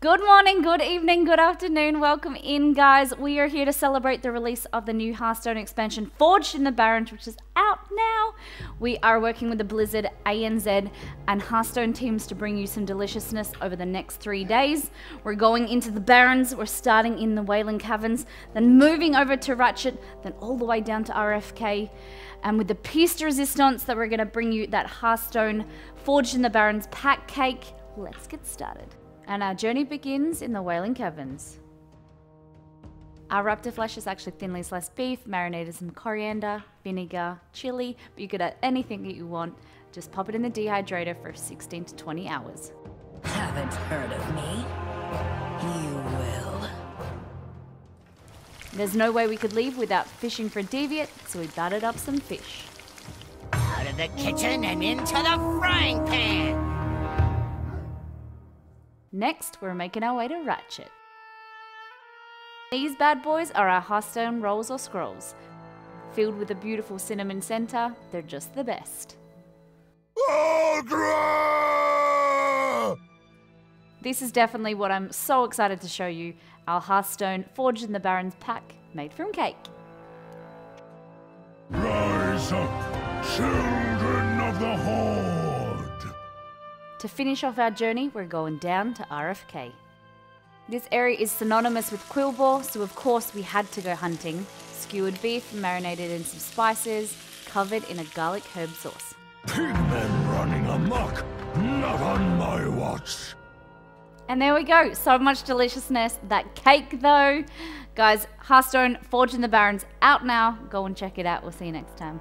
Good morning, good evening, good afternoon. Welcome in, guys. We are here to celebrate the release of the new Hearthstone expansion, Forged in the Barrens, which is out now. We are working with the Blizzard, ANZ, and Hearthstone teams to bring you some deliciousness over the next three days. We're going into the Barrens, we're starting in the Wailing Caverns, then moving over to Ratchet, then all the way down to RFK. And with the Piece de Resistance that we're going to bring you that Hearthstone Forged in the Barrens pack cake. Let's get started and our journey begins in the Wailing Caverns. Our raptor flesh is actually thinly sliced beef, marinated some coriander, vinegar, chili, but you could add anything that you want. Just pop it in the dehydrator for 16 to 20 hours. Haven't heard of me? You will. There's no way we could leave without fishing for a deviant, so we battered up some fish. Out of the kitchen and into the frying pan! Next, we're making our way to Ratchet. These bad boys are our Hearthstone rolls or scrolls. Filled with a beautiful cinnamon center, they're just the best. This is definitely what I'm so excited to show you, our Hearthstone Forged in the Barrens pack made from cake. Rise up, children of the Horde! To finish off our journey, we're going down to RFK. This area is synonymous with quillboar, so of course we had to go hunting. Skewered beef marinated in some spices, covered in a garlic herb sauce. Pigmen running amok, not on my watch. And there we go, so much deliciousness. That cake though. Guys, Hearthstone Forged in the Barrens out now. Go and check it out. We'll see you next time.